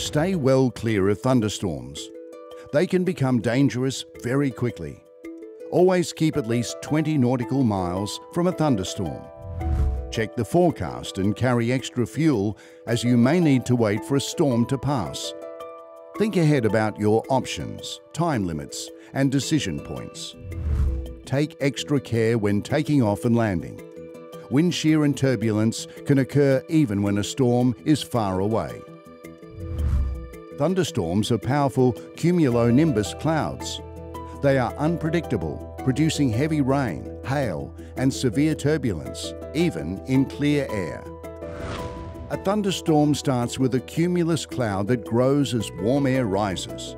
Stay well clear of thunderstorms. They can become dangerous very quickly. Always keep at least 20 nautical miles from a thunderstorm. Check the forecast and carry extra fuel as you may need to wait for a storm to pass. Think ahead about your options, time limits, and decision points. Take extra care when taking off and landing. Wind shear and turbulence can occur even when a storm is far away. Thunderstorms are powerful cumulonimbus clouds. They are unpredictable, producing heavy rain, hail, and severe turbulence, even in clear air. A thunderstorm starts with a cumulus cloud that grows as warm air rises.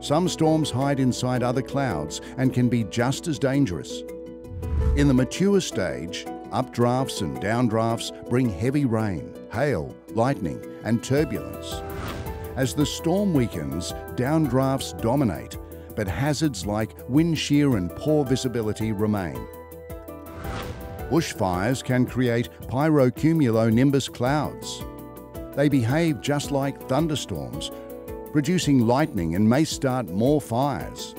Some storms hide inside other clouds and can be just as dangerous. In the mature stage, updrafts and downdrafts bring heavy rain, hail, lightning, and turbulence. As the storm weakens, downdrafts dominate, but hazards like wind shear and poor visibility remain. Bushfires can create pyrocumulonimbus clouds. They behave just like thunderstorms, producing lightning and may start more fires.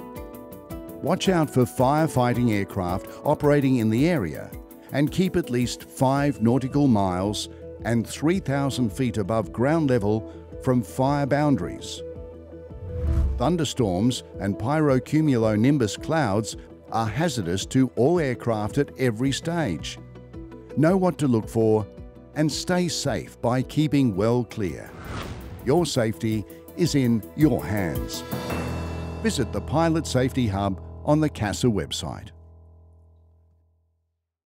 Watch out for firefighting aircraft operating in the area and keep at least 5 nautical miles and 3,000 feet above ground level from fire boundaries. Thunderstorms and pyrocumulonimbus clouds are hazardous to all aircraft at every stage. Know what to look for and stay safe by keeping well clear. Your safety is in your hands. Visit the Pilot Safety Hub on the CASA website.